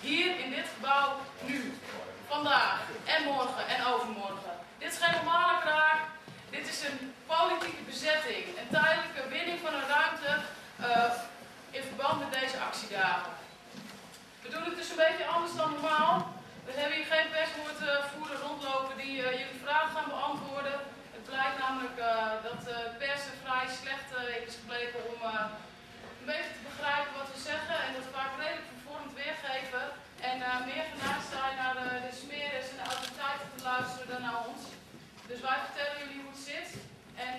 Hier in dit gebouw, nu. Vandaag en morgen en overmorgen. Dit is geen normale kraak. Dit is een politieke bezetting. Een tijdelijke winning van een ruimte uh, in verband met deze actiedagen. We doen het dus een beetje anders dan normaal. We hebben hier geen perswoordvoerder rondlopen die uh, jullie vragen gaan beantwoorden. Het blijkt namelijk dat de pers vrij slecht is gebleken om een beetje te begrijpen wat we zeggen en dat vaak. Meer genaamd zijn naar de, de smeres en de autoriteiten te luisteren dan naar ons. Dus wij vertellen jullie hoe het zit. En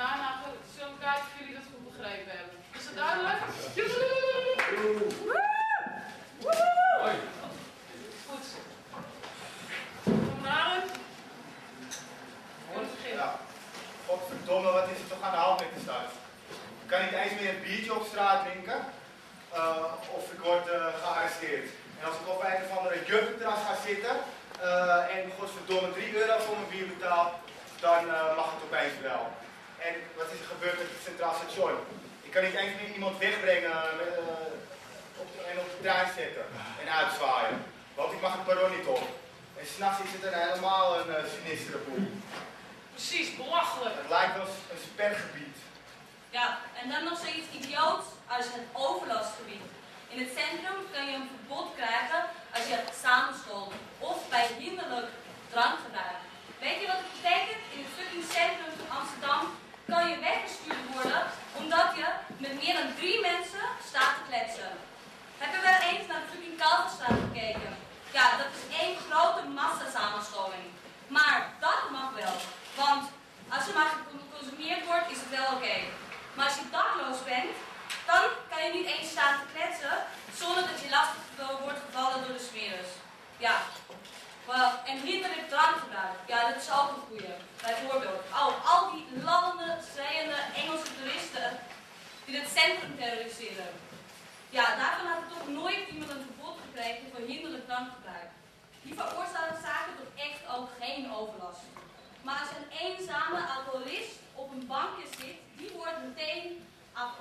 daarna zullen we kijken of jullie dat goed begrepen hebben. Is dat duidelijk? Hoi. Goed. Kom maar Ja. Godverdomme, wat is er toch aan de hand met de stad? Ik kan niet eens meer een biertje op straat drinken. Uh, of ik word uh, gearresteerd. En als ik op een of andere juppenterras ga zitten uh, en godverdomme 3 euro voor mijn bier betaal, dan mag het opeens wel. En wat is er gebeurd met het Centraal Station? Ik kan niet eens meer iemand wegbrengen met, op de, en op de trein zetten en uitzwaaien. Want ik mag het perron niet op. En s'nachts is het er helemaal een uh, sinistere boel. Precies, belachelijk. Het lijkt wel een spergebied. Ja, en dan nog zoiets idioots als het overlastgebied. In het centrum kun je een verbod krijgen als je samenschoolt of bij hinderlijk drankgebruik. Weet je wat het betekent? In het fucking centrum van Amsterdam kan je weggestuurd worden omdat je met meer dan drie mensen staat te kletsen. Hebben we eens naar de fucking Kalverstraat gekeken? Ja, dat is één grote massasamenscholling. Maar dat mag wel. Want als er maar geconsumeerd wordt, is het wel oké. Maar als je dakloos bent, dan kan je niet eens staan te kletsen zonder dat je lastig wordt gevallen door de smeres. Ja. Well, en hinderlijk drankgebruik. Ja, dat is ook een goeie. Bijvoorbeeld, oh, al die lallende, schreeuwende Engelse toeristen die het centrum terroriseren. Ja, daarvan had er toch nooit iemand een verbod gekregen voor hinderlijk drankgebruik. Die veroorzaken toch echt ook geen overlast. Maar als een eenzame alcoholist op een bankje zit, die wordt meteen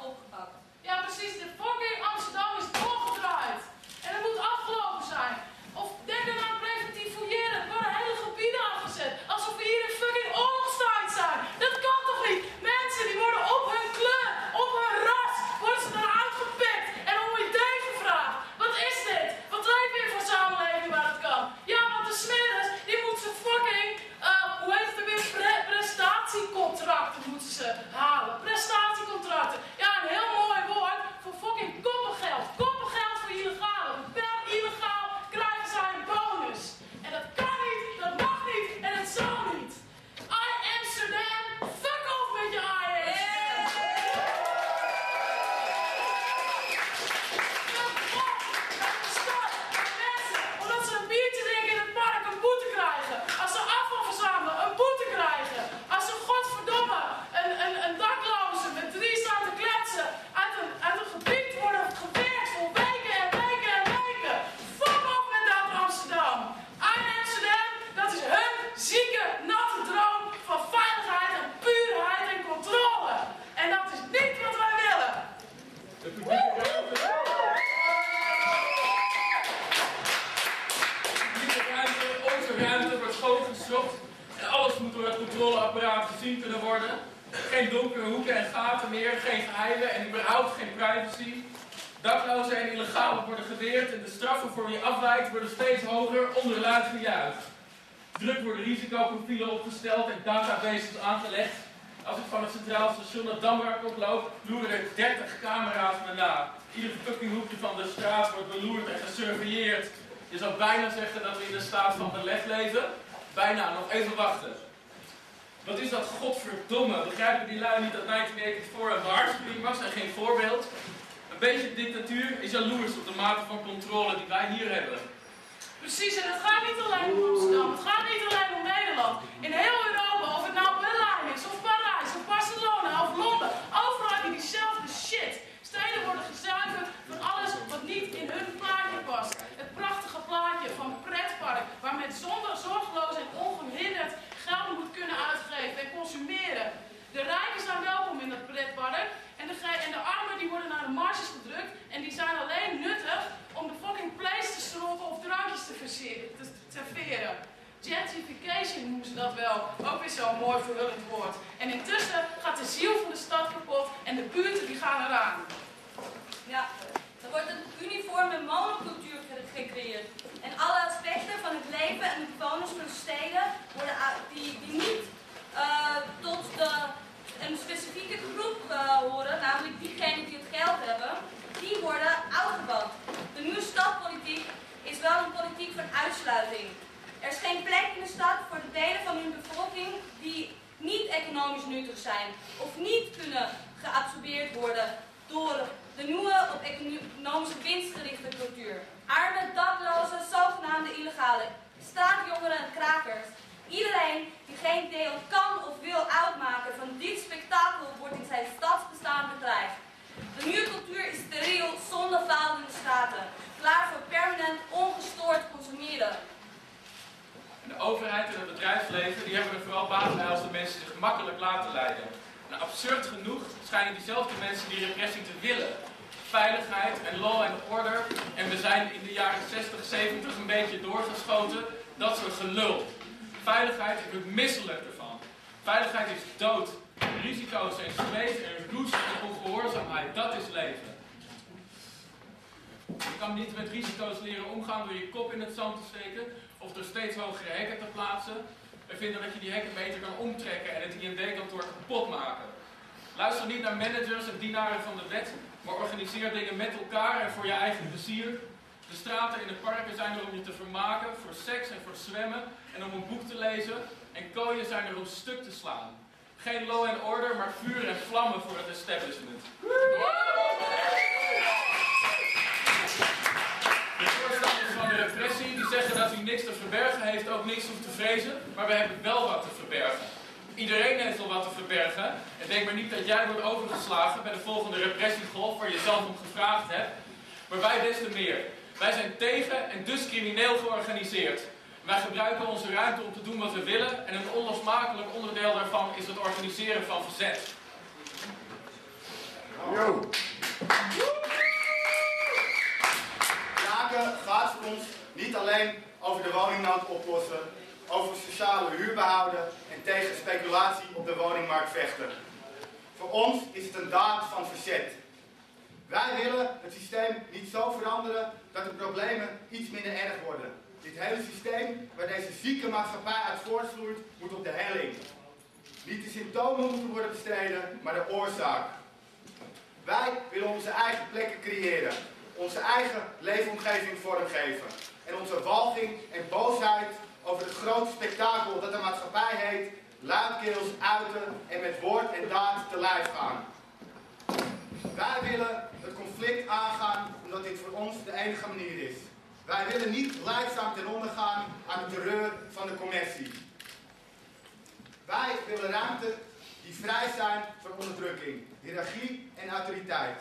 opgepakt. Ja, precies. De fucking Amsterdam is doorgedraaid. En het moet afgelopen zijn. Of denk er aan preventief fouilleren. Er worden hele gebieden afgezet. Alsof we hier in fucking oorlogstijd zijn. Dat kan toch niet? Mensen die worden op hun kleur, op hun ras, worden ze eruit gepikt. En om je gevraagd. Wat is dit? Wat leven we voor samenleving waar het kan? Ja, want de smeres, die moeten ze fucking, uh, hoe heet het weer, Pre prestatiecontracten moeten ze halen. Prestatiecontracten. Ja, een heel mooi woord voor fucking koppengeld. Koppengeld voor illegale. Per illegaal krijgen zij een bonus. En dat kan niet, dat mag niet en het zal niet. I Amsterdam, fuck off met je I omdat ze een biertje drinken in het park een boete krijgen. Als ze afval verzamelen, een boete krijgen. Als ze godverdomme een, een, een dakloze met drie staan te kletsen uit een, uit een gebied worden gewerkt voor weken en weken en weken. Fuck off met dat Amsterdam. Aan Amsterdam, dat is hun zieke, natte droom van veiligheid en puurheid en controle. En dat is niet wat wij willen. De publieke ruimte, onze ruimte wordt schoongezocht en alles moet door het controleapparaat gezien kunnen worden. Geen donkere hoeken en gaten meer, geen geheimen en überhaupt geen privacy. Daklozen en illegalen worden geweerd en de straffen voor wie afwijkt worden steeds hoger onder luid gejuich. Druk worden risicoprofielen opgesteld en databases aangelegd. Als ik van het Centraal Station naar Damrak oploop, loeren er 30 camera's me na. Ieder fucking hoekje van de straat wordt beloerd en gesurveilleerd. Je zou bijna zeggen dat we in een staat van beleg leven. Bijna, nog even wachten. Wat is dat godverdomme? Begrijpen die lui niet dat 1984 een waarschuwing was en geen voorbeeld? Een beetje dictatuur is jaloers op de mate van controle die wij hier hebben. Precies, en het gaat niet alleen om Amsterdam, het gaat niet alleen om Nederland. In heel Europa, of het nou Berlijn is, of Parijs, of Barcelona, of Londen, overal heb je diezelfde shit. Steden worden gezuiverd van alles wat niet in hun plaatje past. Het prachtige plaatje van pretpark, waar met zonder zorgeloos en ongehinderd geld moet kunnen uitgeven en De rijken zijn welkom in dat pretpark en de, en de armen die worden naar de marges gedrukt en die zijn alleen nuttig om de fucking place te stroppen of drankjes te, te serveren. Gentrification noemen ze dat wel. Ook weer zo'n mooi verhullend woord. En intussen gaat de ziel van de stad kapot en de buurten die gaan eraan. Ja, er wordt een uniforme monocultuur gecreëerd. En alle aspecten van het leven en de bewoners van de steden worden, die, die niet uh, tot de, een specifieke groep uh, horen, namelijk diegenen die het geld hebben, die worden uitgeband. De nieuwe stadpolitiek is wel een politiek van uitsluiting. Er is geen plek in de stad voor de delen van hun bevolking die niet economisch nuttig zijn of niet kunnen geabsorbeerd worden door de nieuwe op economische winstgerichte cultuur. Arme, daklozen, zogenaamde illegale, straatjongeren en krakers. Iedereen die geen deel kan of wil uitmaken van dit spektakel wordt in zijn stadsbestaan bedreigd. De nieuwe cultuur is steriel, zonder falende staten, klaar voor permanent ongestoord consumeren. Overheid en het bedrijfsleven die hebben er vooral baat bij als de mensen zich makkelijk laten leiden. En absurd genoeg schijnen diezelfde mensen die repressie te willen. Veiligheid en law and order. En we zijn in de jaren 60, 70 een beetje doorgeschoten. Dat soort gelul. Veiligheid, ik ben misselijk ervan. Veiligheid is dood. Risico's en zweet en roes en ongehoorzaamheid, dat is leven. Je kan niet met risico's leren omgaan door je kop in het zand te steken of door steeds hogere hekken te plaatsen. We vinden dat je die hekken beter kan omtrekken en het IND-kantoor kapot maken. Luister niet naar managers en dienaren van de wet, maar organiseer dingen met elkaar en voor je eigen plezier. De straten in de parken zijn er om je te vermaken, voor seks en voor zwemmen en om een boek te lezen. En kooien zijn er om stuk te slaan. Geen law and order, maar vuur en vlammen voor het establishment. Niks te verbergen heeft, ook niks hoeft te vrezen, maar we hebben wel wat te verbergen. Iedereen heeft al wat te verbergen. En denk maar niet dat jij wordt overgeslagen bij de volgende repressiegolf waar je zelf om gevraagd hebt. Maar wij des te meer. Wij zijn tegen en dus crimineel georganiseerd. Wij gebruiken onze ruimte om te doen wat we willen en een onlosmakelijk onderdeel daarvan is het organiseren van verzet. Yo. Zaken gaat voor ons niet alleen over de woningnood oplossen, over sociale huur behouden en tegen speculatie op de woningmarkt vechten. Voor ons is het een daad van verzet. Wij willen het systeem niet zo veranderen dat de problemen iets minder erg worden. Dit hele systeem waar deze zieke maatschappij uit voortvloeit, moet op de helling. Niet de symptomen moeten worden bestreden, maar de oorzaak. Wij willen onze eigen plekken creëren, onze eigen leefomgeving vormgeven en onze walging en boosheid over het grote spektakel dat de maatschappij heet, luidkeels uiten en met woord en daad te lijf gaan. Wij willen het conflict aangaan omdat dit voor ons de enige manier is. Wij willen niet leidzaam ten onder gaan aan de terreur van de commercie. Wij willen ruimte die vrij zijn van onderdrukking, hiërarchie en autoriteit.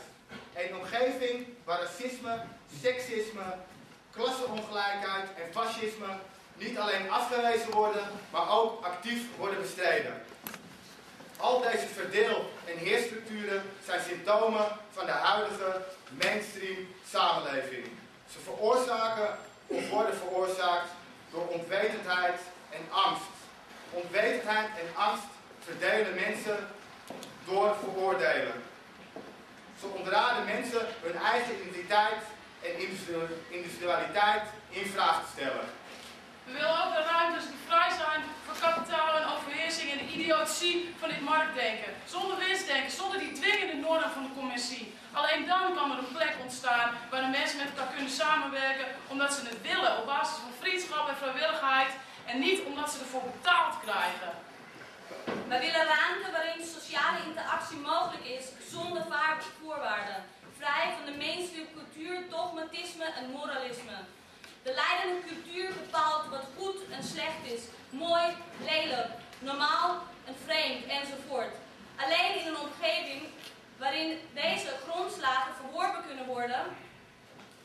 Een omgeving waar racisme, seksisme, klasseongelijkheid en fascisme niet alleen afgewezen worden, maar ook actief worden bestreden. Al deze verdeel- en heerstructuren zijn symptomen van de huidige mainstream samenleving. Ze veroorzaken of worden veroorzaakt door onwetendheid en angst. Onwetendheid en angst verdelen mensen door veroordelen. Ze ontraden mensen hun eigen identiteit en individualiteit in vraag te stellen. We willen ook de ruimtes die vrij zijn voor kapitaal en overheersing en de idiotie van dit marktdenken. Zonder winstdenken, zonder die dwingende normen van de commissie. Alleen dan kan er een plek ontstaan waar de mensen met elkaar kunnen samenwerken omdat ze het willen op basis van vriendschap en vrijwilligheid en niet omdat ze ervoor betaald krijgen. Wij willen ruimte waarin sociale interactie mogelijk is zonder voorwaarden vrij van de mainstream cultuur, dogmatisme en moralisme. De leidende cultuur bepaalt wat goed en slecht is, mooi, lelijk, normaal en vreemd enzovoort. Alleen in een omgeving waarin deze grondslagen verworpen kunnen worden,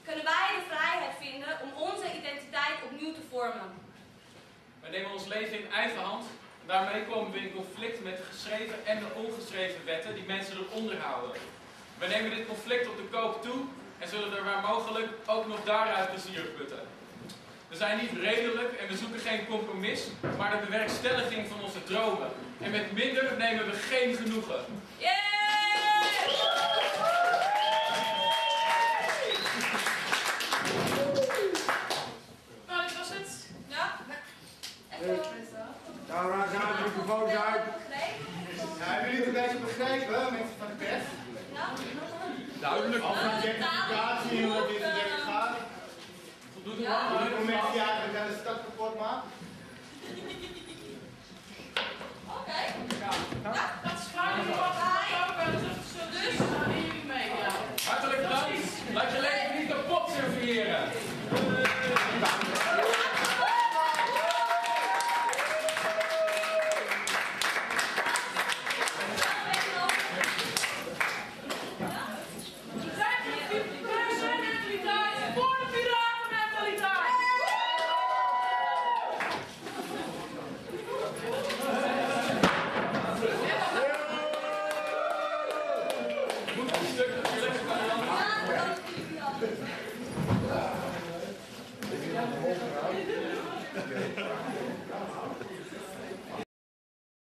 kunnen wij de vrijheid vinden om onze identiteit opnieuw te vormen. Wij nemen ons leven in eigen hand en daarmee komen we in conflict met de geschreven en de ongeschreven wetten die mensen eronder houden. We nemen dit conflict op de koop toe en zullen er waar mogelijk ook nog daaruit plezier putten. We zijn niet redelijk en we zoeken geen compromis, maar de bewerkstelliging van onze dromen. En met minder nemen we geen genoegen. Yeah.